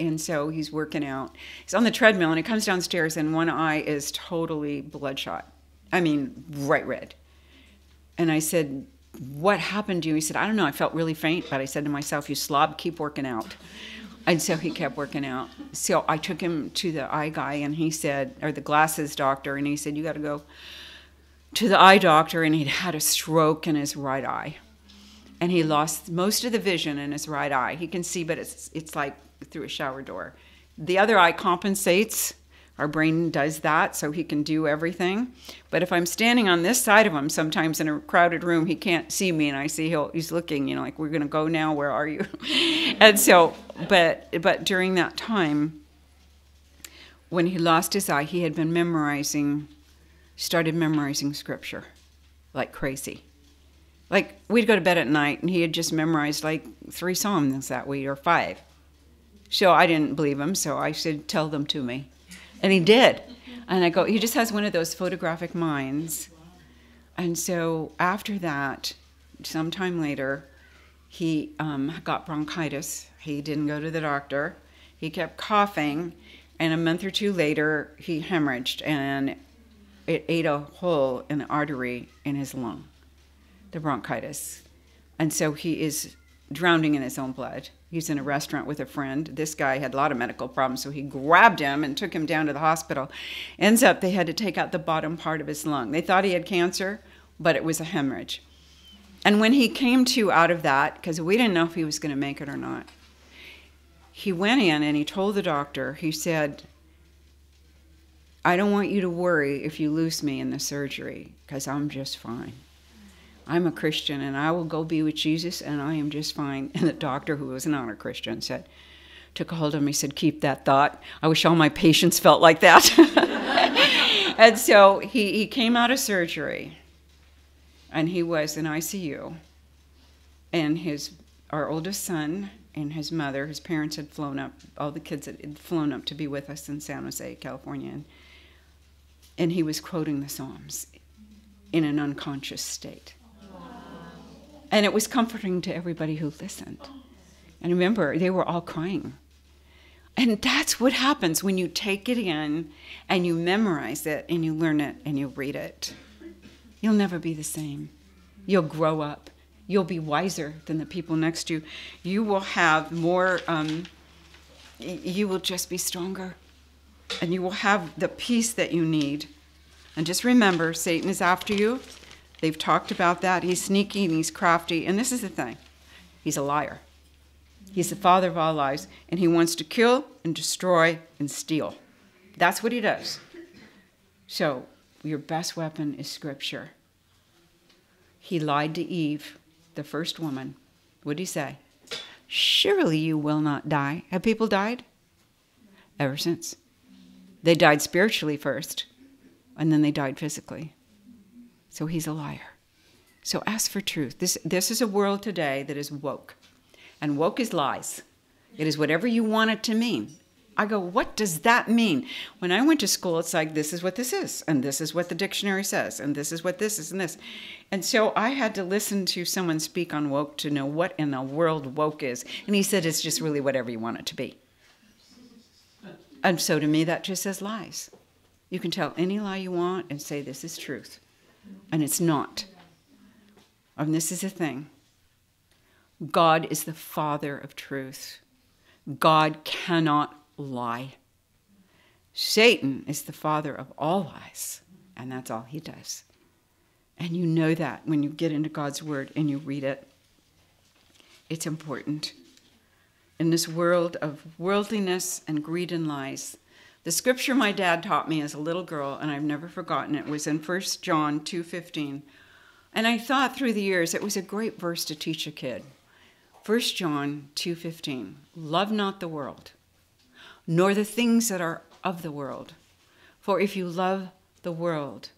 and so he's working out. He's on the treadmill and he comes downstairs and one eye is totally bloodshot. I mean bright red. And i said what happened to you? He said i don't know i felt really faint but i said to myself you slob keep working out and so he kept working out. So i took him to the eye guy and he said or the glasses doctor and he said you got to go to the eye doctor and he'd had a stroke in his right eye. And he lost most of the vision in his right eye. He can see, but it's, it's like through a shower door. The other eye compensates Our brain does that so he can do everything. But if I'm standing on this side of him, sometimes in a crowded room, he can't see me, and I see he'll, he's looking, you know, like we're gonna go now. Where are you? and so, but but during that time, when he lost his eye, he had been memorizing, started memorizing scripture, like crazy. Like we'd go to bed at night, and he had just memorized like three psalms that week or five. So I didn't believe him, so I said, "Tell them to me." And he did. And I go, he just has one of those photographic minds. And so after that, sometime later, he um, got bronchitis. He didn't go to the doctor. He kept coughing. And a month or two later, he hemorrhaged and it ate a hole in the artery in his lung, the bronchitis. And so he is drowning in his own blood. He's in a restaurant with a friend. This guy had a lot of medical problems, so he grabbed him and took him down to the hospital. Ends up, they had to take out the bottom part of his lung. They thought he had cancer, but it was a hemorrhage. And when he came to out of that, because we didn't know if he was going to make it or not, he went in and he told the doctor, he said, I don't want you to worry if you lose me in the surgery, because I'm just fine. I'm a Christian and I will go be with Jesus and I am just fine. And the doctor, who was not a Christian, said, took a hold of me, said, Keep that thought. I wish all my patients felt like that. and so he, he came out of surgery and he was in ICU. And his our oldest son and his mother, his parents had flown up, all the kids had flown up to be with us in San Jose, California. And, and he was quoting the Psalms in an unconscious state. And it was comforting to everybody who listened. And remember, they were all crying. And that's what happens when you take it in and you memorize it and you learn it and you read it. You'll never be the same. You'll grow up. You'll be wiser than the people next to you. You will have more, um, you will just be stronger. And you will have the peace that you need. And just remember, Satan is after you. They've talked about that. He's sneaky and he's crafty. And this is the thing he's a liar. He's the father of all lies, and he wants to kill and destroy and steal. That's what he does. So, your best weapon is scripture. He lied to Eve, the first woman. What did he say? Surely you will not die. Have people died? Ever since. They died spiritually first, and then they died physically. So he's a liar. So ask for truth. This, this is a world today that is woke. And woke is lies. It is whatever you want it to mean. I go, what does that mean? When I went to school, it's like, this is what this is, and this is what the dictionary says, and this is what this is, and this. And so I had to listen to someone speak on woke to know what in the world woke is. And he said, it's just really whatever you want it to be. And so to me, that just says lies. You can tell any lie you want and say, this is truth and it's not. And this is the thing God is the Father of truth. God cannot lie. Satan is the father of all lies, and that's all he does. And you know that when you get into God's Word and you read it. It's important. In this world of worldliness and greed and lies, the scripture my dad taught me as a little girl, and I've never forgotten it, was in 1 John 2.15. And I thought through the years it was a great verse to teach a kid. 1 John 2.15, Love not the world, nor the things that are of the world. For if you love the world,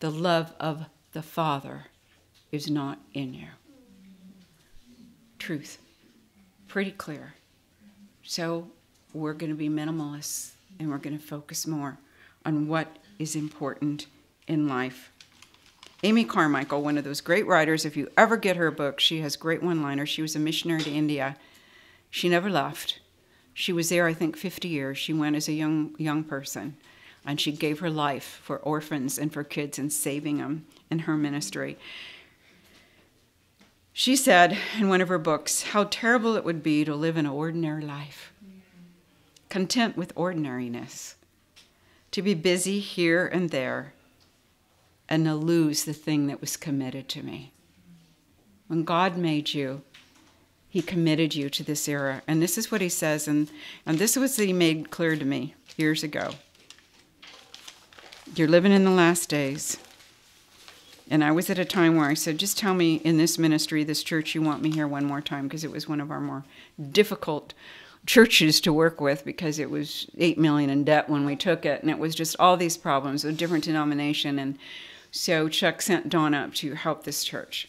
the love of the Father is not in you. Truth. Pretty clear. So we're going to be minimalists and we're going to focus more on what is important in life. Amy Carmichael, one of those great writers, if you ever get her book, she has great one liners. She was a missionary to India. She never left. She was there, I think, 50 years. She went as a young, young person, and she gave her life for orphans and for kids and saving them in her ministry. She said in one of her books how terrible it would be to live an ordinary life content with ordinariness, to be busy here and there, and to lose the thing that was committed to me. When God made you, He committed you to this era. And this is what He says, and, and this was He made clear to me years ago. You're living in the last days. And I was at a time where I said, just tell me in this ministry, this church, you want me here one more time, because it was one of our more difficult churches to work with because it was 8 million in debt when we took it and it was just all these problems with different denomination and so Chuck sent Don up to help this church.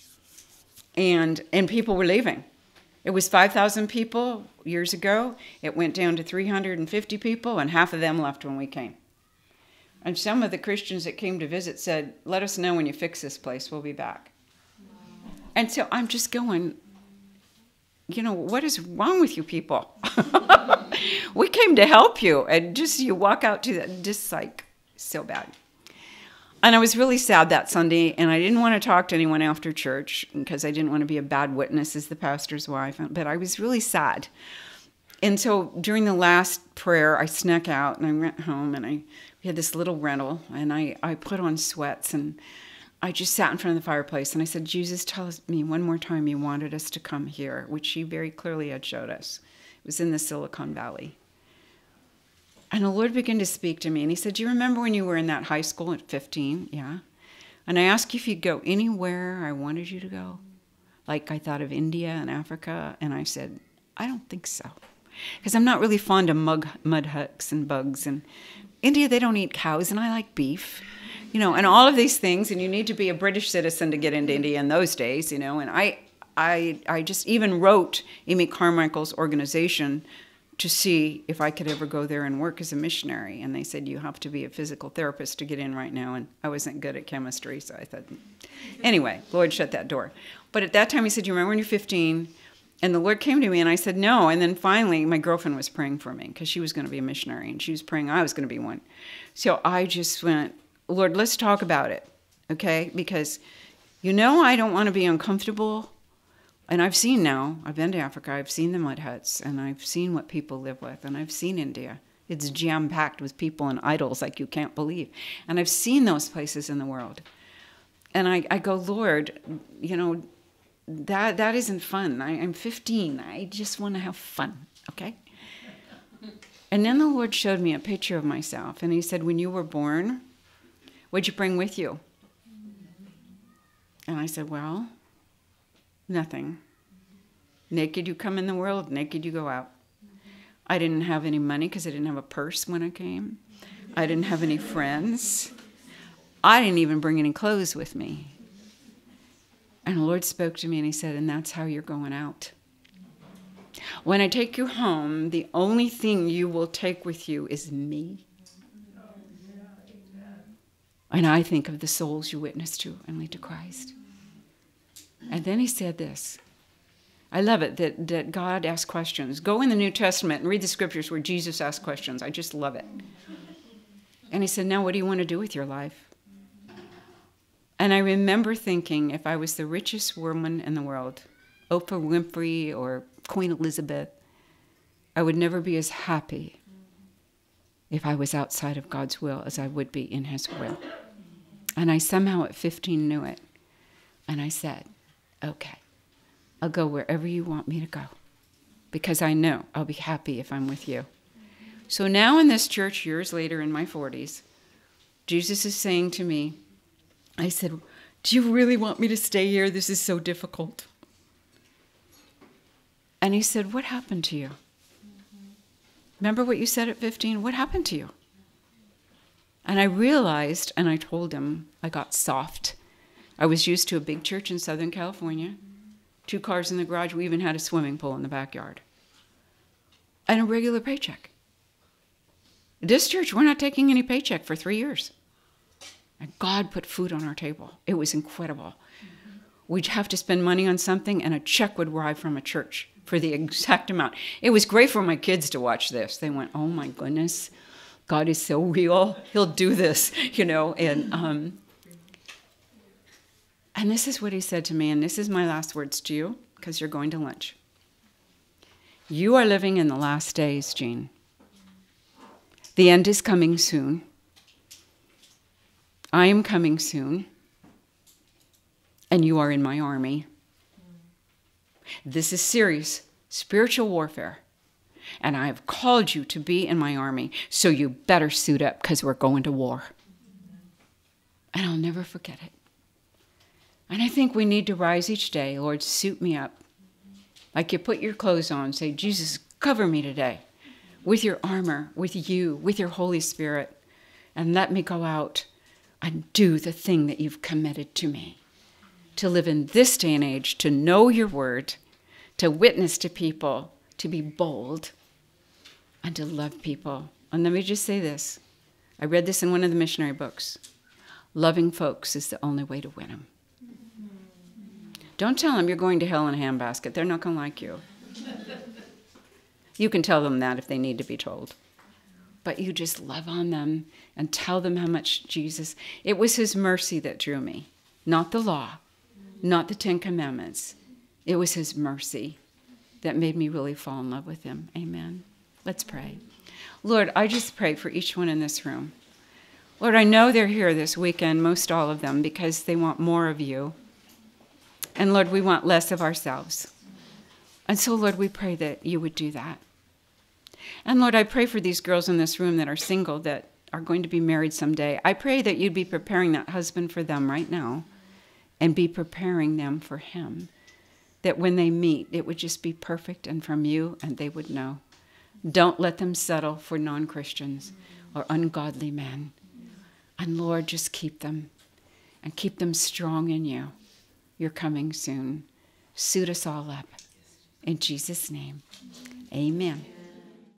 And and people were leaving. It was 5,000 people years ago. It went down to 350 people and half of them left when we came. And some of the Christians that came to visit said, "Let us know when you fix this place. We'll be back." And so I'm just going, you know, what is wrong with you people? we came to help you. And just you walk out to that, just like so bad. And I was really sad that Sunday, and I didn't want to talk to anyone after church because I didn't want to be a bad witness as the pastor's wife. But I was really sad. And so during the last prayer, I snuck out and I went home, and I had this little rental, and I, I put on sweats and I just sat in front of the fireplace and I said, Jesus, tell me one more time you wanted us to come here, which he very clearly had showed us. It was in the Silicon Valley. And the Lord began to speak to me and he said, Do you remember when you were in that high school at 15? Yeah. And I asked you if you'd go anywhere I wanted you to go. Like I thought of India and Africa. And I said, I don't think so. Because I'm not really fond of mud, mud huts and bugs. And India, they don't eat cows, and I like beef you know, and all of these things. And you need to be a British citizen to get into India in those days, you know. And I, I, I just even wrote Amy Carmichael's organization to see if I could ever go there and work as a missionary. And they said, You have to be a physical therapist to get in right now. And I wasn't good at chemistry, so I thought, anyway, Lord shut that door. But at that time, he said, You remember when you're 15? And the Lord came to me, and I said, No. And then finally, my girlfriend was praying for me because she was going to be a missionary, and she was praying I was going to be one. So I just went, Lord, let's talk about it, okay? Because you know I don't want to be uncomfortable. And I've seen now, I've been to Africa, I've seen the mud huts, and I've seen what people live with, and I've seen India. It's jam packed with people and idols like you can't believe. And I've seen those places in the world. And I, I go, Lord, you know, that that isn't fun. I, I'm 15. I just want to have fun, okay? And then the Lord showed me a picture of myself, and He said, When you were born, What'd you bring with you? And I said, Well, nothing. Naked you come in the world, naked you go out. I didn't have any money because I didn't have a purse when I came. I didn't have any friends. I didn't even bring any clothes with me. And the Lord spoke to me and He said, And that's how you're going out. When I take you home, the only thing you will take with you is me. And I think of the souls you witness to and lead to Christ. And then he said this. I love it that, that God asks questions. Go in the New Testament and read the scriptures where Jesus asked questions. I just love it. And he said, Now, what do you want to do with your life? And I remember thinking if I was the richest woman in the world, Oprah Winfrey or Queen Elizabeth, I would never be as happy if I was outside of God's will as I would be in His will. And I somehow at 15 knew it. And I said, okay, I'll go wherever you want me to go because I know I'll be happy if I'm with you. So now in this church, years later in my 40s, Jesus is saying to me, I said, Do you really want me to stay here? This is so difficult. And he said, What happened to you? Remember what you said at 15? What happened to you? And I realized, and I told him, I got soft. I was used to a big church in Southern California, two cars in the garage. We even had a swimming pool in the backyard, and a regular paycheck. This church, we're not taking any paycheck for three years. And God put food on our table. It was incredible. We'd have to spend money on something, and a check would arrive from a church for the exact amount. It was great for my kids to watch this. They went, "Oh my goodness, God is so real. He'll do this," you know. And um, and this is what he said to me, and this is my last words to you, because you're going to lunch. You are living in the last days, Jean. The end is coming soon. I am coming soon. And you are in my army. This is serious spiritual warfare. And I have called you to be in my army, so you better suit up because we're going to war. And I'll never forget it. And I think we need to rise each day, Lord, suit me up. Like you put your clothes on, say, Jesus, cover me today with your armor, with you, with your Holy Spirit, and let me go out and do the thing that you've committed to me. To live in this day and age, to know your word, to witness to people, to be bold, and to love people. And let me just say this I read this in one of the missionary books. Loving folks is the only way to win them. Don't tell them you're going to hell in a handbasket. They're not going to like you. You can tell them that if they need to be told. But you just love on them and tell them how much Jesus. It was His mercy that drew me, not the law, not the Ten Commandments. It was His mercy that made me really fall in love with Him. Amen. Let's pray. Lord, I just pray for each one in this room. Lord, I know they're here this weekend, most all of them, because they want more of you. And Lord, we want less of ourselves. And so, Lord, we pray that you would do that. And Lord, I pray for these girls in this room that are single, that are going to be married someday. I pray that you'd be preparing that husband for them right now and be preparing them for him. That when they meet, it would just be perfect and from you, and they would know. Don't let them settle for non Christians or ungodly men. And Lord, just keep them and keep them strong in you. You're coming soon. Suit us all up. In Jesus' name, amen.